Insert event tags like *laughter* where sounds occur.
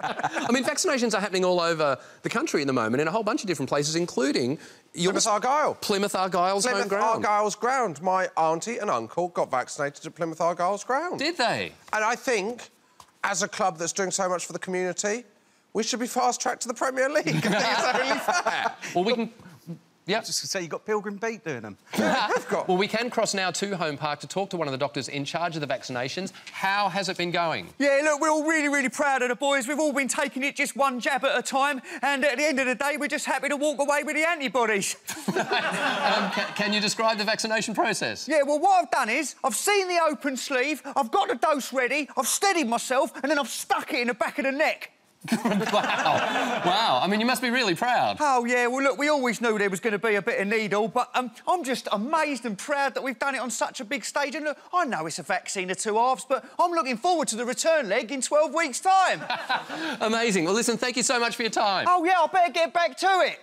I mean, vaccinations are happening all over the country at the moment in a whole bunch of different places, including your Plymouth Argyle. Plymouth Argyle's Plymouth home ground. Argyle's ground. My auntie and uncle got vaccinated at Plymouth Argyle's ground. Did they? And I think, as a club that's doing so much for the community, we should be fast-tracked to the Premier League. I *laughs* think it's only fair. Well, we can... Yeah. Just to say, you got Pilgrim Pete doing them. *laughs* I've got. Well, we can cross now to Home Park to talk to one of the doctors in charge of the vaccinations. How has it been going? Yeah, look, we're all really, really proud of the boys. We've all been taking it just one jab at a time, and at the end of the day, we're just happy to walk away with the antibodies. *laughs* um, can, can you describe the vaccination process? Yeah, well, what I've done is I've seen the open sleeve, I've got the dose ready, I've steadied myself, and then I've stuck it in the back of the neck. *laughs* wow. Wow. I mean, you must be really proud. Oh, yeah. Well, look, we always knew there was going to be a bit of needle, but um, I'm just amazed and proud that we've done it on such a big stage. And look, I know it's a vaccine of two halves, but I'm looking forward to the return leg in 12 weeks' time. *laughs* Amazing. Well, listen, thank you so much for your time. Oh, yeah, I better get back to it.